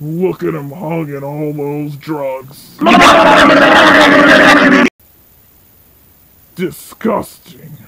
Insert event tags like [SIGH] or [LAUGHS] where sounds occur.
Look at him hugging all those drugs. [LAUGHS] Disgusting.